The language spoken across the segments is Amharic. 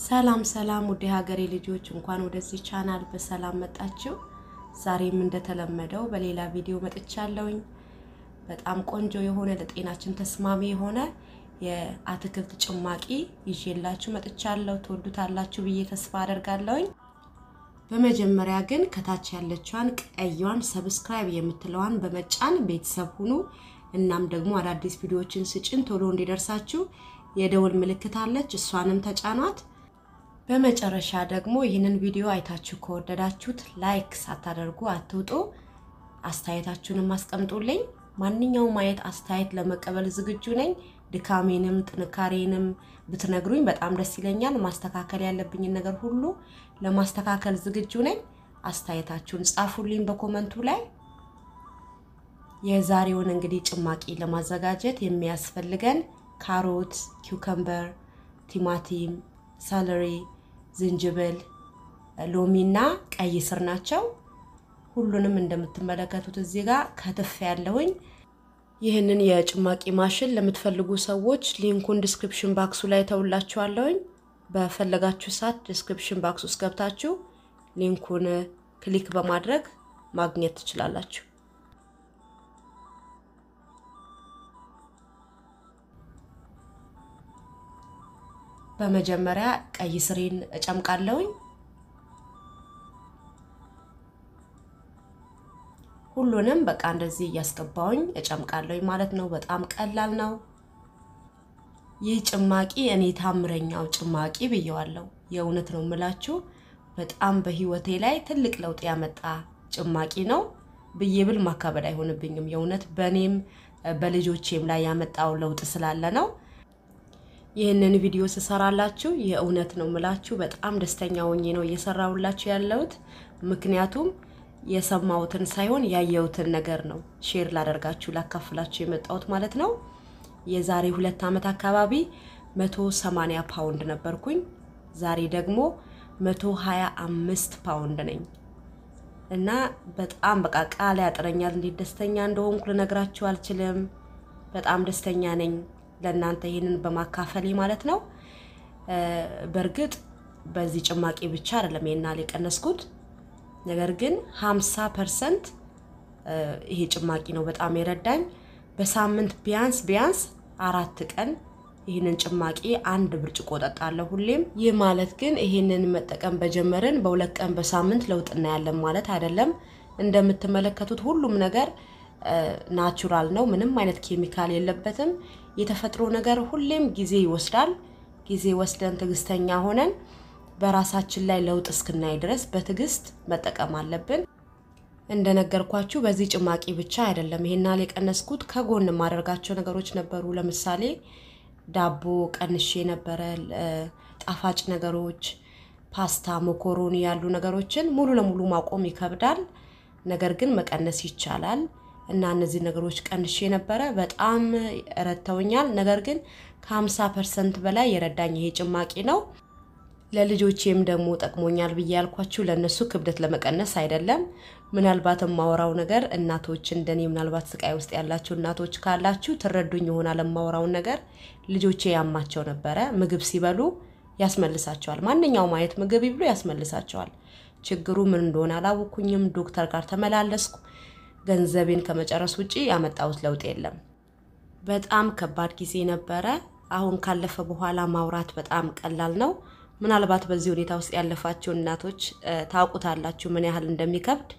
ሰላም ሰላም ውድ ሀገሬ ልጆች እንኳን ወደዚህ ቻናል በሰላም መጣችሁ። ዛሬም እንደተለመደው በሌላ ቪዲዮ መጥቻለሁኝ። በጣም ቆንጆ የሆነ ለጤናችን ተስማሚ የሆነ የአትክልት ጭማቂ ይዤላችሁ መጥቻለሁ። ትወዱታላችሁ ብዬ ተስፋ አደርጋለሁኝ። በመጀመሪያ ግን ከታች ያለችዋን ቀይዋን subscribe የምትለዋን በመጫን ቤተሰብ ሁኑ። እናም ደግሞ አዳዲስ ቪዲዮዎችን ስጭን ቶሎ እንዲደርሳችሁ የደወል ምልክት አለች፣ እሷንም ተጫኗት። በመጨረሻ ደግሞ ይህንን ቪዲዮ አይታችሁ ከወደዳችሁት like ሳታደርጉ አትውጡ። አስተያየታችሁንም አስቀምጡልኝ። ማንኛውም አይነት አስተያየት ለመቀበል ዝግጁ ነኝ። ድካሜንም ጥንካሬንም ብትነግሩኝ በጣም ደስ ይለኛል። ማስተካከል ያለብኝን ነገር ሁሉ ለማስተካከል ዝግጁ ነኝ። አስተያየታችሁን ጻፉልኝ በ comment ኡ ላይ። የዛሬውን እንግዲህ ጭማቂ ለማዘጋጀት የሚያስፈልገን ካሮት፣ cucumber፣ ቲማቲም፣ celery፣ ዝንጅብል፣ ሎሚ እና ቀይ ስር ናቸው። ሁሉንም እንደምትመለከቱት እዚህ ጋር ከትፌያለውኝ። ይህንን የጭማቂ ማሽን ለምትፈልጉ ሰዎች link ኡን description box ኡ ላይ ተውላችኋለሁኝ። በፈለጋችሁ ሰዓት description box ውስጥ ገብታችሁ link ኡን click በማድረግ ማግኘት ትችላላችሁ። በመጀመሪያ ቀይ ስሬን እጨምቃለሁኝ። ሁሉንም በቃ እንደዚህ እያስገባውኝ እጨምቃለሁኝ ማለት ነው። በጣም ቀላል ነው። ይህ ጭማቂ እኔ ታምረኛው ጭማቂ ብየዋለሁ። የእውነት ነው የምላችሁ። በጣም በህይወቴ ላይ ትልቅ ለውጥ ያመጣ ጭማቂ ነው ብዬ ብል ማካበድ አይሆንብኝም። የእውነት በእኔም በልጆቼም ላይ ያመጣው ለውጥ ስላለ ነው። ይህንን ቪዲዮ ስሰራላችሁ የእውነት ነው የምላችሁ በጣም ደስተኛ ሆኜ ነው እየሰራሁላችሁ ያለሁት ምክንያቱም የሰማሁትን ሳይሆን ያየሁትን ነገር ነው share ላደርጋችሁ ላካፍላችሁ የመጣሁት ማለት ነው። የዛሬ ሁለት ዓመት አካባቢ መቶ ሰማንያ ፓውንድ ነበርኩኝ። ዛሬ ደግሞ መቶ ሀያ አምስት ፓውንድ ነኝ እና በጣም በቃ ቃል ያጥረኛል። እንዴት ደስተኛ እንደሆንኩ ልነግራችሁ አልችልም። በጣም ደስተኛ ነኝ ለእናንተ ይህንን በማካፈሌ ማለት ነው። በእርግጥ በዚህ ጭማቂ ብቻ አይደለም ይሄን ያህል የቀነስኩት ነገር ግን 50 percent ይሄ ጭማቂ ነው በጣም የረዳኝ። በሳምንት ቢያንስ ቢያንስ አራት ቀን ይህንን ጭማቂ አንድ ብርጭቆ እጠጣለሁ ሁሌም። ይህ ማለት ግን ይህንን መጠቀም በጀመርን በሁለት ቀን በሳምንት ለውጥ እናያለን ማለት አይደለም። እንደምትመለከቱት ሁሉም ነገር natural ነው። ምንም አይነት ኬሚካል የለበትም። የተፈጥሮ ነገር ሁሌም ጊዜ ይወስዳል። ጊዜ ወስደን ትዕግስተኛ ሆነን በራሳችን ላይ ለውጥ እስክናይ ድረስ በትዕግስት መጠቀም አለብን። እንደነገርኳችሁ በዚህ ጭማቂ ብቻ አይደለም ይሄን ያህል የቀነስኩት። ከጎን የማደርጋቸው ነገሮች ነበሩ። ለምሳሌ ዳቦ ቀንሼ ነበረ። ጣፋጭ ነገሮች፣ ፓስታ፣ ሞኮሮኒ ያሉ ነገሮችን ሙሉ ለሙሉ ማቆም ይከብዳል። ነገር ግን መቀነስ ይቻላል እና እነዚህ ነገሮች ቀንሼ ነበረ። በጣም ረድተውኛል። ነገር ግን ከ50 percent በላይ የረዳኝ ይሄ ጭማቂ ነው። ለልጆቼም ደግሞ ጠቅሞኛል ብዬ ያልኳችሁ ለእነሱ ክብደት ለመቀነስ አይደለም። ምናልባት የማወራው ነገር እናቶች እንደኔ ምናልባት ስቃይ ውስጥ ያላችሁ እናቶች ካላችሁ ትረዱኝ ይሆናል። የማወራውን ነገር ልጆቼ ያማቸው ነበረ። ምግብ ሲበሉ ያስመልሳቸዋል። ማንኛውም አይነት ምግብ ይብሉ ያስመልሳቸዋል። ችግሩ ምን እንደሆነ አላወኩኝም። ዶክተር ጋር ተመላለስኩ። ገንዘቤን ከመጨረስ ውጭ ያመጣሁት ለውጥ የለም። በጣም ከባድ ጊዜ ነበረ። አሁን ካለፈ በኋላ ማውራት በጣም ቀላል ነው። ምናልባት በዚህ ሁኔታ ውስጥ ያለፋችሁ እናቶች ታውቁታላችሁ ምን ያህል እንደሚከብድ።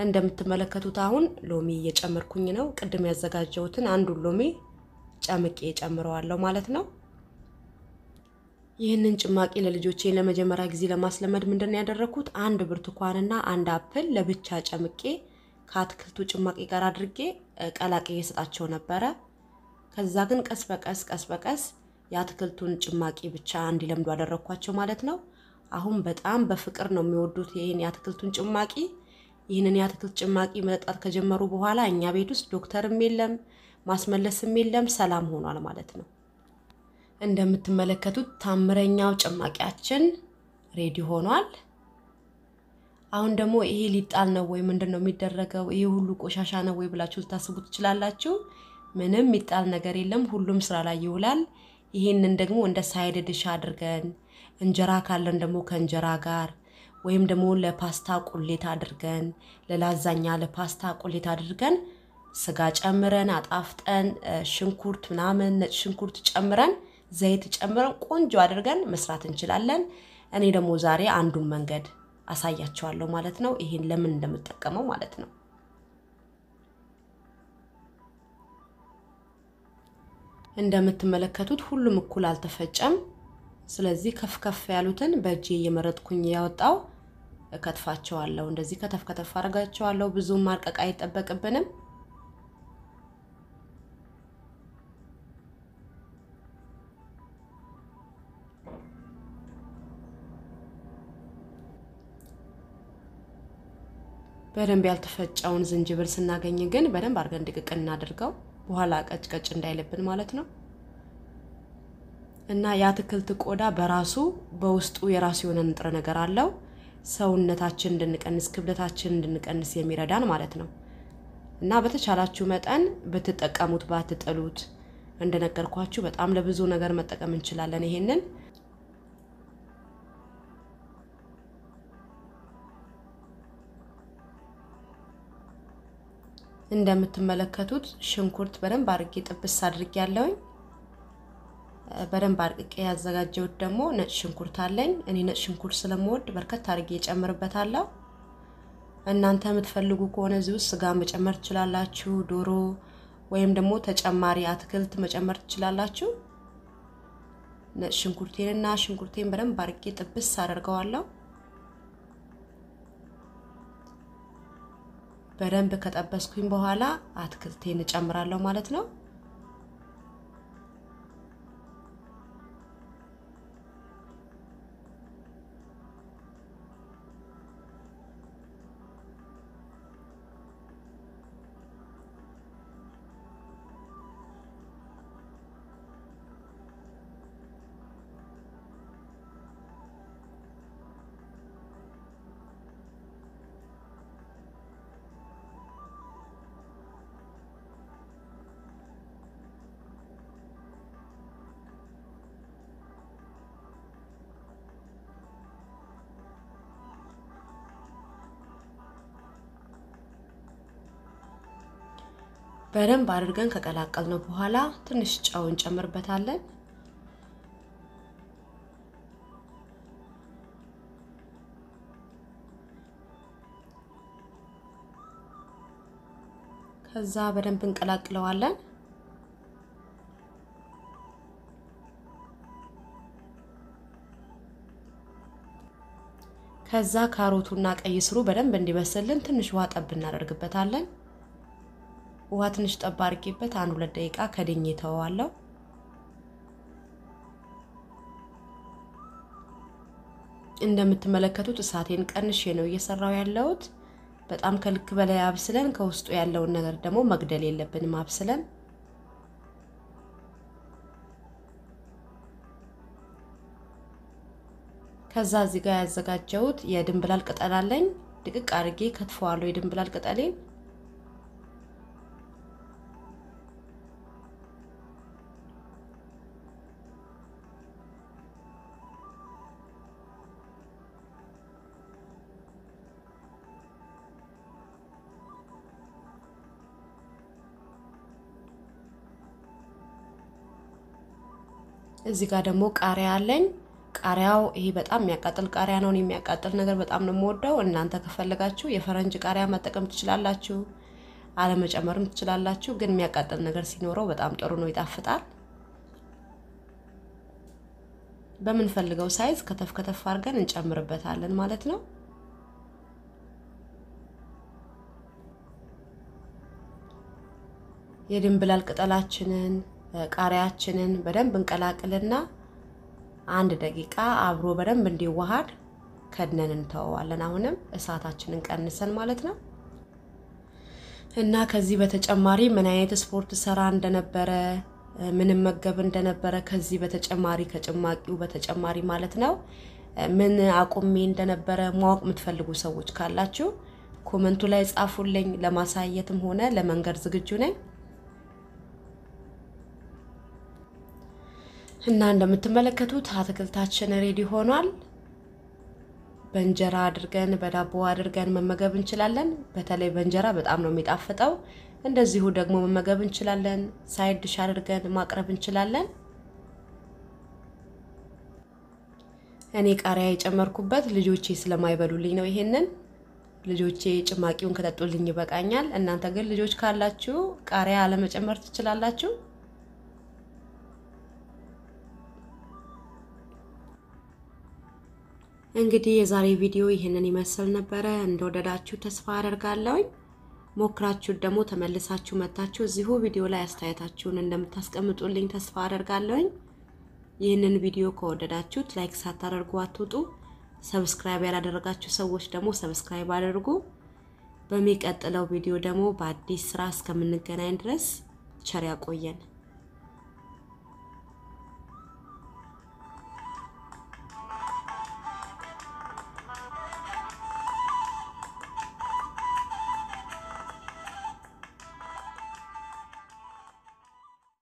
እንደምትመለከቱት አሁን ሎሚ እየጨመርኩኝ ነው። ቅድም ያዘጋጀሁትን አንዱን ሎሚ ጨምቄ ጨምረዋለሁ ማለት ነው። ይህንን ጭማቂ ለልጆቼ ለመጀመሪያ ጊዜ ለማስለመድ ምንድን ነው ያደረግኩት? አንድ ብርቱካንና አንድ apple ለብቻ ጨምቄ ከአትክልቱ ጭማቂ ጋር አድርጌ ቀላቅዬ ሰጣቸው ነበረ። ከዛ ግን ቀስ በቀስ ቀስ በቀስ የአትክልቱን ጭማቂ ብቻ እንዲለምዱ አደረግኳቸው ማለት ነው። አሁን በጣም በፍቅር ነው የሚወዱት ይህን የአትክልቱን ጭማቂ። ይህንን የአትክልት ጭማቂ መጠጣት ከጀመሩ በኋላ እኛ ቤት ውስጥ ዶክተርም የለም ማስመለስም የለም፣ ሰላም ሆኗል ማለት ነው። እንደምትመለከቱት ታምረኛው ጭማቂያችን ሬዲ ሆኗል። አሁን ደግሞ ይሄ ሊጣል ነው ወይ ምንድን ነው የሚደረገው? ይሄ ሁሉ ቆሻሻ ነው ወይ ብላችሁ ልታስቡ ትችላላችሁ። ምንም የሚጣል ነገር የለም። ሁሉም ስራ ላይ ይውላል። ይሄንን ደግሞ እንደ side dish አድርገን እንጀራ ካለን ደግሞ ከእንጀራ ጋር ወይም ደግሞ ለፓስታ ቁሌት አድርገን ለላዛኛ ለፓስታ ቁሌት አድርገን ስጋ ጨምረን አጣፍጠን ሽንኩርት ምናምን ነጭ ሽንኩርት ጨምረን ዘይት ጨምረን ቆንጆ አድርገን መስራት እንችላለን። እኔ ደግሞ ዛሬ አንዱን መንገድ አሳያቸዋለሁ ማለት ነው። ይሄን ለምን እንደምጠቀመው ማለት ነው። እንደምትመለከቱት ሁሉም እኩል አልተፈጨም። ስለዚህ ከፍ ከፍ ያሉትን በእጄ እየመረጥኩኝ ያወጣው እከትፋቸዋለሁ። እንደዚህ ከተፍ ከተፍ አድርጋቸዋለሁ። ብዙም ማርቀቅ አይጠበቅብንም። በደንብ ያልተፈጨውን ዝንጅብል ስናገኝ ግን በደንብ አድርገን ድቅቅ እናድርገው፣ በኋላ ቀጭ ቀጭ እንዳይልብን ማለት ነው። እና የአትክልት ቆዳ በራሱ በውስጡ የራሱ የሆነ ንጥረ ነገር አለው። ሰውነታችን እንድንቀንስ፣ ክብደታችን እንድንቀንስ የሚረዳን ማለት ነው። እና በተቻላችሁ መጠን ብትጠቀሙት ባትጥሉት፣ እንደነገርኳችሁ በጣም ለብዙ ነገር መጠቀም እንችላለን ይሄንን እንደምትመለከቱት ሽንኩርት በደንብ አድርጌ ጥብስ አድርጌ ያለውኝ በደንብ አድርቄ ያዘጋጀሁት ደግሞ ነጭ ሽንኩርት አለኝ። እኔ ነጭ ሽንኩርት ስለምወድ በርከት አድርጌ እጨምርበታለሁ። እናንተ የምትፈልጉ ከሆነ እዚህ ውስጥ ስጋ መጨመር ትችላላችሁ፣ ዶሮ ወይም ደግሞ ተጨማሪ አትክልት መጨመር ትችላላችሁ። ነጭ ሽንኩርቴንና ሽንኩርቴን በደንብ አድርጌ ጥብስ አደርገዋለሁ። በደንብ ከጠበስኩኝ በኋላ አትክልቴን እጨምራለሁ ማለት ነው። በደንብ አድርገን ከቀላቀልነው በኋላ ትንሽ ጨው እንጨምርበታለን። ከዛ በደንብ እንቀላቅለዋለን። ከዛ ካሮቱና ቀይ ስሩ በደንብ እንዲበስልን ትንሽ ውሃ ጠብ እናደርግበታለን። ውሃ ትንሽ ጠብ አድርጌበት አንድ ሁለት ደቂቃ ከድኜ ተወዋለሁ። እንደምትመለከቱት እሳቴን ቀንሼ ነው እየሰራው ያለሁት። በጣም ከልክ በላይ አብስለን ከውስጡ ያለውን ነገር ደግሞ መግደል የለብንም አብስለን ከዛ እዚህ ጋር ያዘጋጀሁት የድንብላል ቅጠል አለኝ። ድቅቅ አድርጌ ከትፈዋለሁ የድንብላል ቅጠሌን። እዚህ ጋር ደግሞ ቃሪያ አለኝ። ቃሪያው ይሄ በጣም የሚያቃጥል ቃሪያ ነው። የሚያቃጥል ነገር በጣም ነው የምወደው። እናንተ ከፈለጋችሁ የፈረንጅ ቃሪያ መጠቀም ትችላላችሁ፣ አለመጨመርም ትችላላችሁ። ግን የሚያቃጥል ነገር ሲኖረው በጣም ጥሩ ነው፣ ይጣፍጣል። በምንፈልገው ሳይዝ ከተፍ ከተፍ አድርገን እንጨምርበታለን ማለት ነው። የድንብላል ቅጠላችንን ቃሪያችንን በደንብ እንቀላቅልና አንድ ደቂቃ አብሮ በደንብ እንዲዋሃድ ከድነን እንተወዋለን። አሁንም እሳታችንን ቀንሰን ማለት ነው። እና ከዚህ በተጨማሪ ምን አይነት ስፖርት ሰራ እንደነበረ ምን መገብ እንደነበረ ከዚህ በተጨማሪ ከጭማቂው በተጨማሪ ማለት ነው ምን አቁሜ እንደነበረ ማወቅ የምትፈልጉ ሰዎች ካላችሁ ኮመንቱ ላይ ጻፉልኝ። ለማሳየትም ሆነ ለመንገድ ዝግጁ ነኝ። እና እንደምትመለከቱት አትክልታችን ready ሆኗል። በእንጀራ አድርገን በዳቦ አድርገን መመገብ እንችላለን። በተለይ በእንጀራ በጣም ነው የሚጣፍጠው። እንደዚሁ ደግሞ መመገብ እንችላለን። side dish አድርገን ማቅረብ እንችላለን። እኔ ቃሪያ የጨመርኩበት ልጆቼ ስለማይበሉልኝ ነው። ይሄንን ልጆቼ ጭማቂውን ከጠጡልኝ ይበቃኛል። እናንተ ግን ልጆች ካላችሁ ቃሪያ አለመጨመር ትችላላችሁ። እንግዲህ የዛሬ ቪዲዮ ይህንን ይመስል ነበረ። እንደወደዳችሁ ተስፋ አደርጋለሁኝ። ሞክራችሁ ደግሞ ተመልሳችሁ መታችሁ እዚሁ ቪዲዮ ላይ አስተያየታችሁን እንደምታስቀምጡልኝ ተስፋ አደርጋለሁኝ። ይህንን ቪዲዮ ከወደዳችሁት like ሳታደርጉ አትውጡ። subscribe ያላደረጋችሁ ሰዎች ደግሞ subscribe አድርጉ። በሚቀጥለው ቪዲዮ ደግሞ በአዲስ ስራ እስከምንገናኝ ድረስ ቸር ያቆየን።